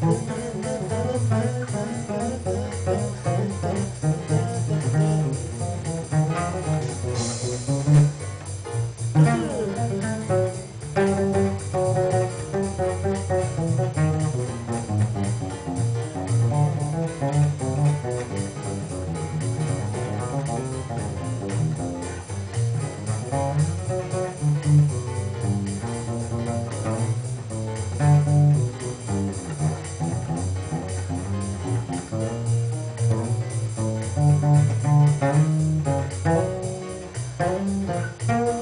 Thank you. Música